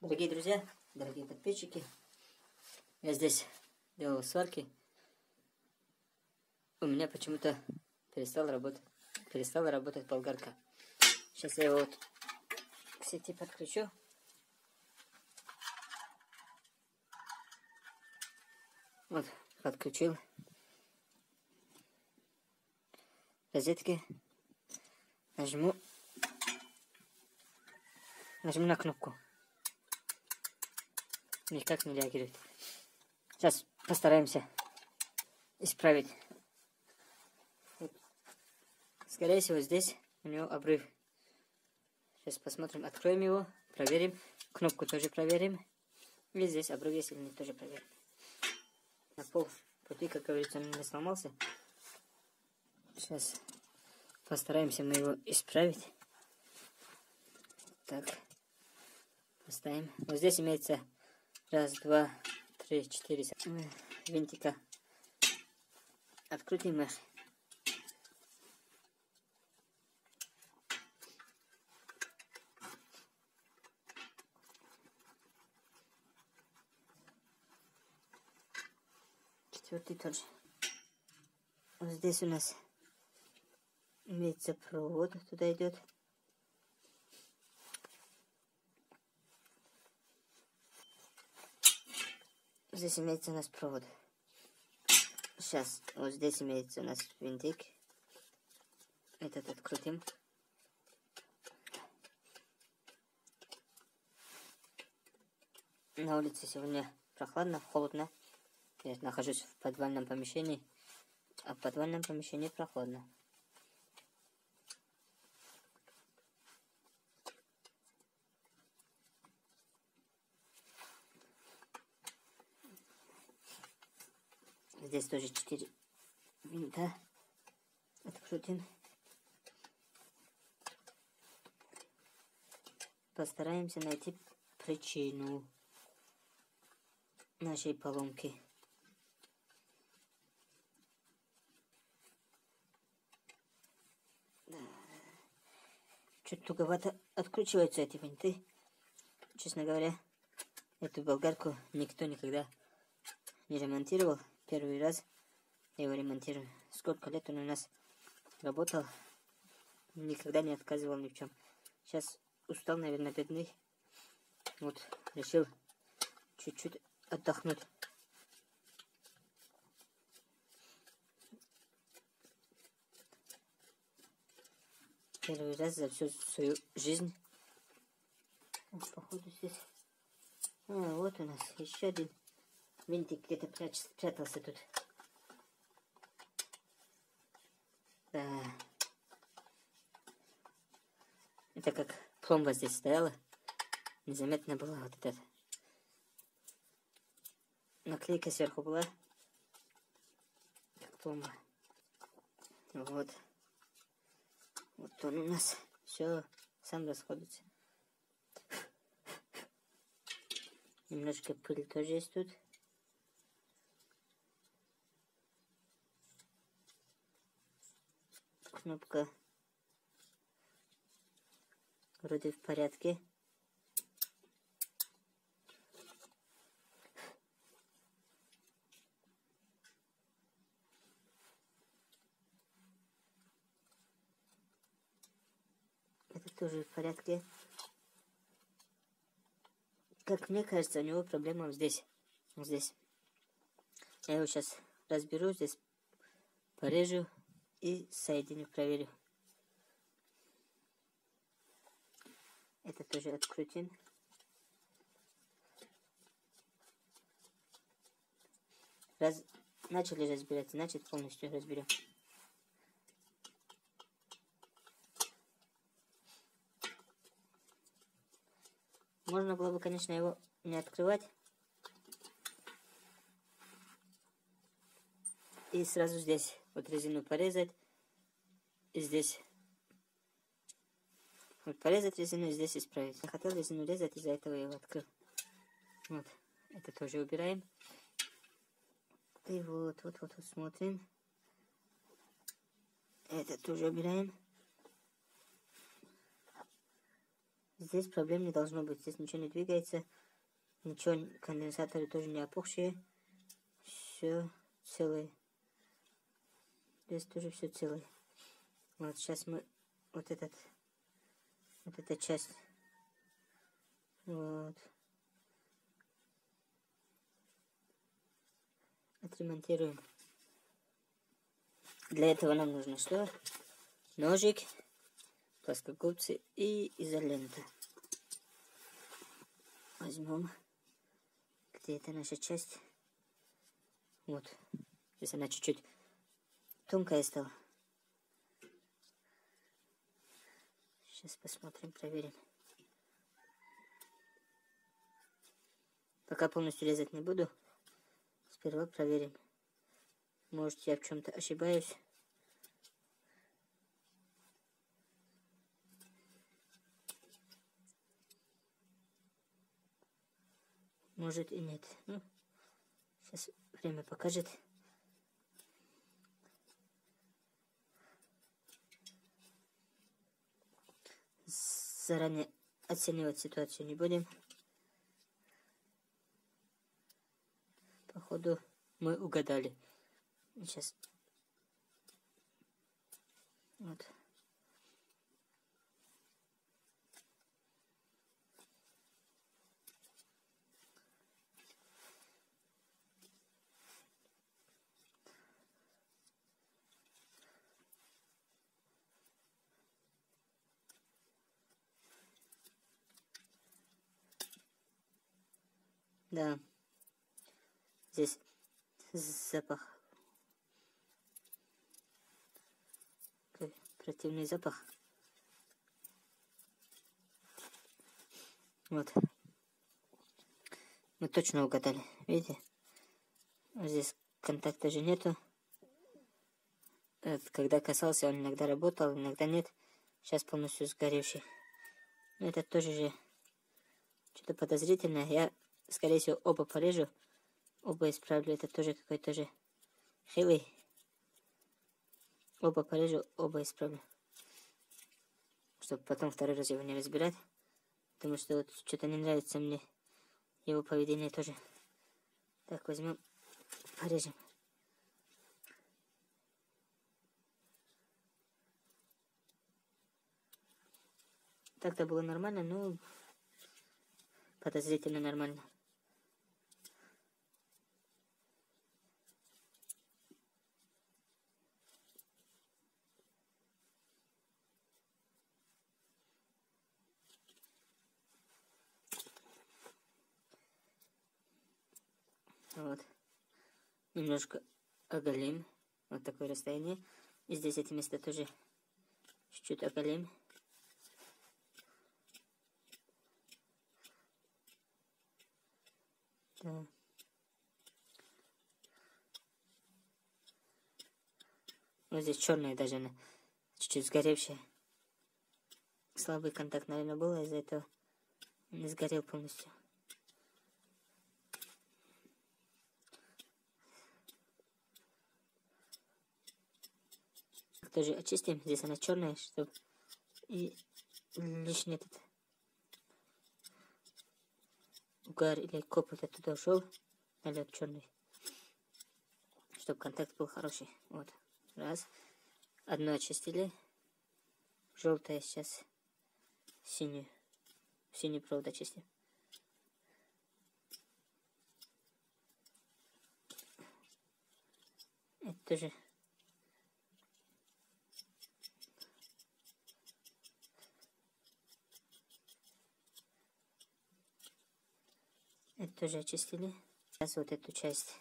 Дорогие друзья, дорогие подписчики, я здесь делал сварки. У меня почему-то перестал работать, перестала работать болгарка. Сейчас я его вот к сети подключу. Вот, подключил. Розетки. Нажму. Нажму на кнопку никак не реагирует. Сейчас постараемся исправить. Скорее всего, здесь у него обрыв. Сейчас посмотрим, откроем его, проверим. Кнопку тоже проверим. И здесь обрыв есть или нет, тоже проверим. На пол пути, как говорится, он не сломался. Сейчас постараемся мы его исправить. Так, поставим. Вот здесь имеется Раз, два, три, четыре винтика. Открутим их. Четвертый тоже. Вот здесь у нас имеется провод, туда идет. Здесь имеется у нас провод. Сейчас, вот здесь имеется у нас винтик. Этот открутим. На улице сегодня прохладно, холодно. Я нахожусь в подвальном помещении, а в подвальном помещении прохладно. Здесь тоже 4 винта. Открутим. Постараемся найти причину нашей поломки. Чуть туговато откручиваются эти винты. Честно говоря, эту болгарку никто никогда не ремонтировал. Первый раз его ремонтирую. Сколько лет он у нас работал. Никогда не отказывал ни в чем. Сейчас устал, наверное, бедный. Вот, решил чуть-чуть отдохнуть. Первый раз за всю свою жизнь. Походу здесь. А, вот у нас еще один Винтик где-то прятался тут. Да. Это как пломба здесь стояла. Незаметно была вот эта наклейка сверху была. Как пломба. Вот. Вот он у нас. Все сам расходится. Немножко пыль тоже есть тут. Кнопка вроде в порядке. Это тоже в порядке. Как мне кажется, у него проблема здесь. Здесь. Я его сейчас разберу, здесь порежу и соединю, проверю. Это тоже открутим. Раз... Начали разбирать, значит полностью разберем. Можно было бы, конечно, его не открывать. И сразу здесь вот резину порезать. И здесь вот порезать резину и здесь исправить. Я хотел резину резать, из-за этого я его открыл. Вот, это тоже убираем. И вот, вот, вот, вот смотрим. Это тоже убираем. Здесь проблем не должно быть. Здесь ничего не двигается. Ничего, конденсаторы тоже не опухшие. Все целое. Здесь тоже все целое. Вот сейчас мы вот этот, вот эта часть, вот, отремонтируем. Для этого нам нужно что? Ножик, плоскогубцы и изолента. Возьмем, где это наша часть. Вот, здесь она чуть-чуть тонкая стала. Сейчас посмотрим, проверим. Пока полностью резать не буду. Сперва проверим. Может, я в чем-то ошибаюсь. Может и нет. Ну, сейчас время покажет. Заранее оценивать ситуацию не будем. Походу мы угадали. Сейчас. Вот. Да. Здесь запах. Противный запах. Вот. Мы точно угадали. Видите? Здесь контакта же нету. Когда касался, он иногда работал, иногда нет. Сейчас полностью сгоревший. Но это тоже же что-то подозрительное. Я скорее всего, оба порежу. Оба исправлю. Это тоже какой-то же хилый. Оба порежу, оба исправлю. Чтобы потом второй раз его не разбирать. Потому что вот что-то не нравится мне его поведение тоже. Так, возьмем, порежем. Так-то было нормально, но подозрительно нормально. Вот. Немножко оголим. Вот такое расстояние. И здесь эти места тоже чуть-чуть оголим. Да. Вот здесь черная даже она чуть-чуть сгоревшая. Слабый контакт, наверное, был, из-за этого не сгорел полностью. Тоже очистим. Здесь она черная, чтобы и лишний этот угар или копоть оттуда ушел. Налет черный. Чтобы контакт был хороший. Вот. Раз. Одно очистили. Желтое сейчас. Синюю. Синий провод очистим. Это тоже тоже очистили. Сейчас вот эту часть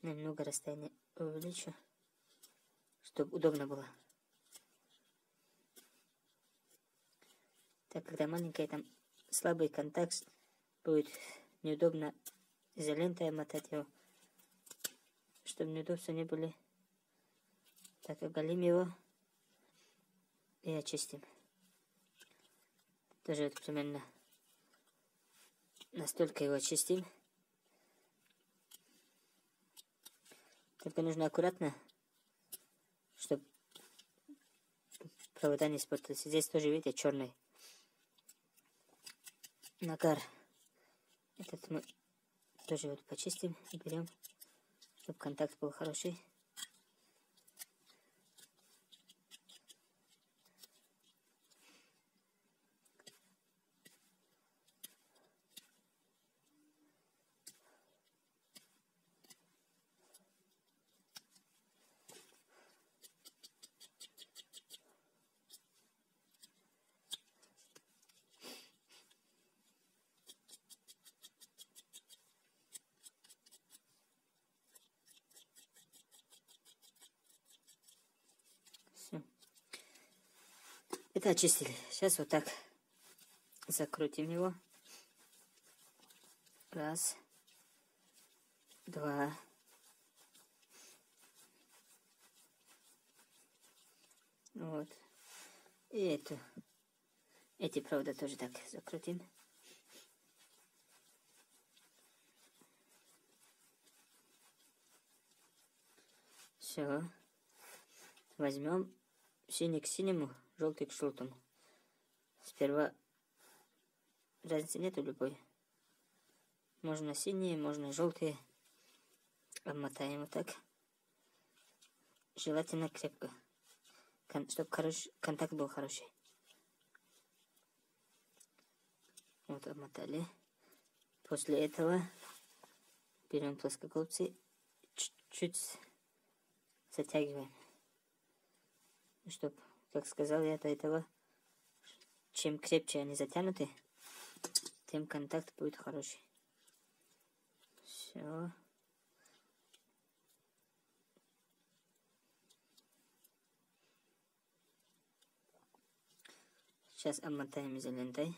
немного расстояние увеличу, чтобы удобно было. Так, когда маленькая там слабый контакт, будет неудобно изолентой мотать его, чтобы неудобства не были. Так, оголим его и очистим. Тоже вот примерно Настолько его очистим. Только нужно аккуратно, чтобы провода не испортились. Здесь тоже, видите, черный. нагар. Этот мы тоже вот почистим и берем, чтобы контакт был хороший. Это очистили. Сейчас вот так закрутим его. Раз. Два. Вот. И эту. Эти провода тоже так закрутим. Все. Возьмем синий к синему желтый к желтому. Сперва разницы нету любой. Можно синие, можно желтые. Обмотаем вот так. Желательно крепко, чтобы хорош, контакт был хороший. Вот обмотали. После этого берем плоскогубцы, чуть-чуть затягиваем, чтобы как сказал я до этого, чем крепче они затянуты, тем контакт будет хороший. Все. Сейчас обмотаем изолентой.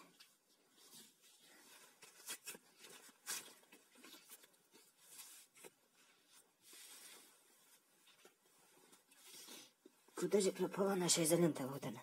Куда же пропала наша изолента? Вот она.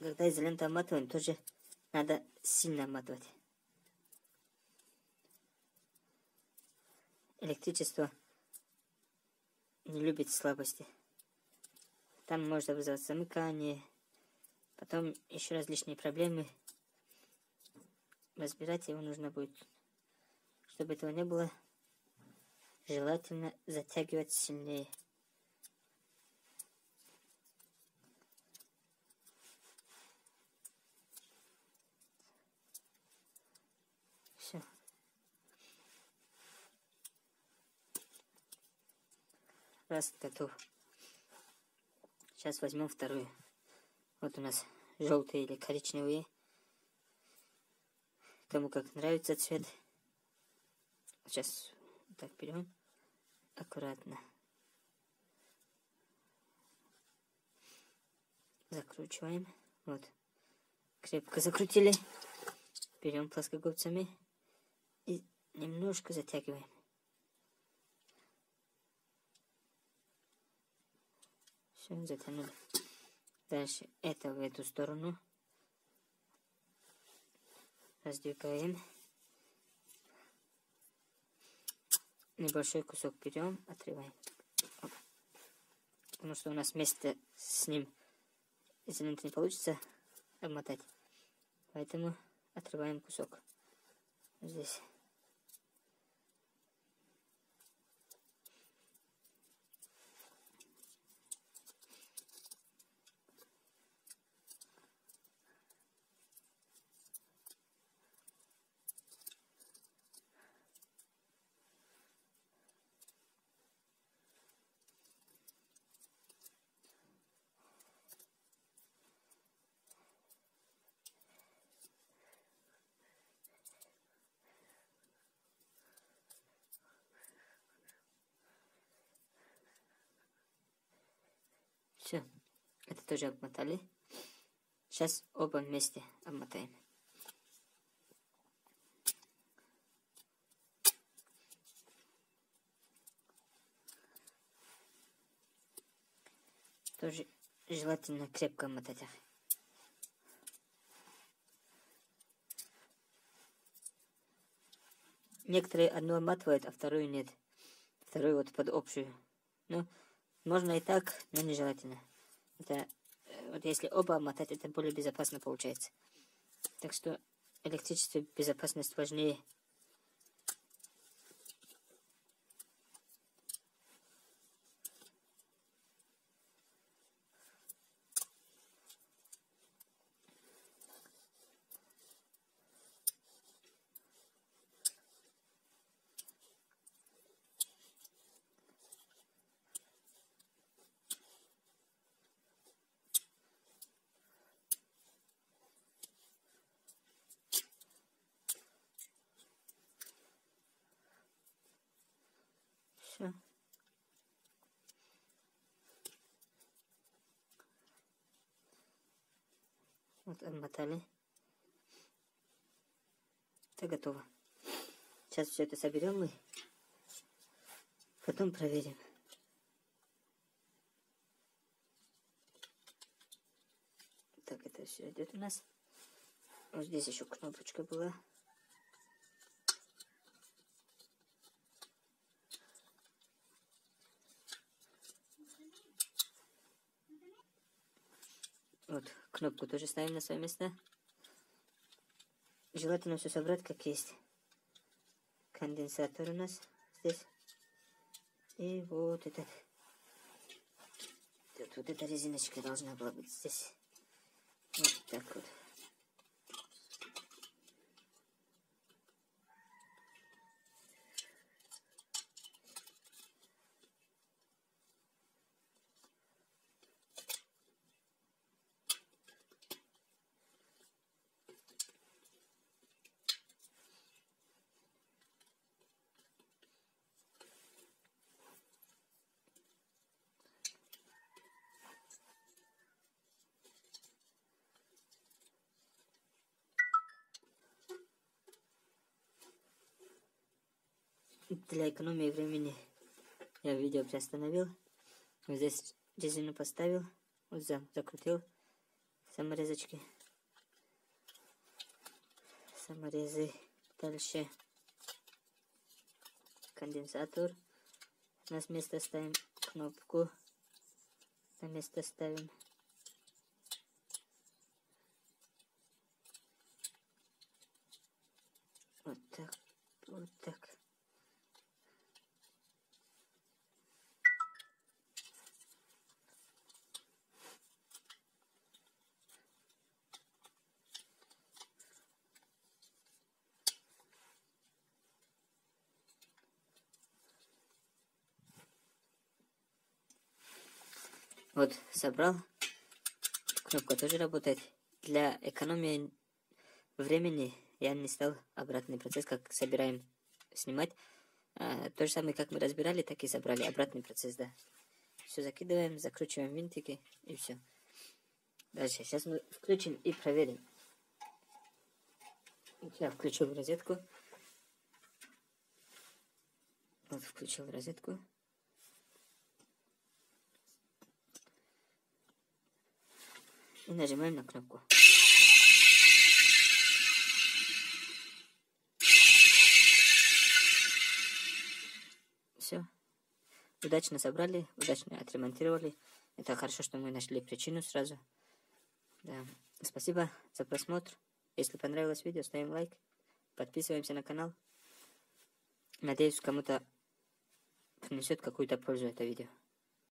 Когда изоленту обматываем, тоже надо сильно обматывать. Электричество не любит слабости. Там может образоваться замыкание, потом еще различные проблемы. Разбирать его нужно будет. Чтобы этого не было, желательно затягивать сильнее. Раз, готов. Сейчас возьмем вторую. Вот у нас желтые или коричневые. Кому как нравится цвет. Сейчас так берем. Аккуратно. Закручиваем. Вот. Крепко закрутили. Берем плоскогубцами и немножко затягиваем. Все, затянули. Дальше это в эту сторону. Раздвигаем. Небольшой кусок берем, отрываем. Потому что у нас вместе с ним изолента не получится обмотать. Поэтому отрываем кусок здесь. Все, это тоже обмотали. Сейчас оба вместе обмотаем. Тоже желательно крепко мотать их. Некоторые одну обматывают, а вторую нет. Вторую вот под общую. Ну, можно и так, но нежелательно. Это, э, вот если оба обмотать, это более безопасно получается. Так что электричество безопасность важнее. Все. Вот отмотали. Это готово. Сейчас все это соберем мы. Потом проверим. Так, это все идет у нас. Вот здесь еще кнопочка была. Вот, кнопку тоже ставим на свое место. Желательно все собрать как есть. Конденсатор у нас здесь. И вот этот. Тут вот эта резиночка должна была быть здесь. Вот так вот. Для экономии времени я видео приостановил. Вот здесь резину поставил, вот закрутил саморезочки. Саморезы. Дальше конденсатор. На место ставим кнопку. На место ставим. Вот так, вот так. Вот, собрал. Кнопка тоже работает. Для экономии времени я не стал обратный процесс, как собираем снимать. А, то же самое, как мы разбирали, так и собрали. Обратный процесс, да. Все закидываем, закручиваем винтики и все. Дальше, сейчас мы включим и проверим. Я включил розетку. Вот, включил розетку. И нажимаем на кнопку. Все. Удачно собрали, удачно отремонтировали. Это хорошо, что мы нашли причину сразу. Да. Спасибо за просмотр. Если понравилось видео, ставим лайк. Подписываемся на канал. Надеюсь, кому-то принесет какую-то пользу это видео.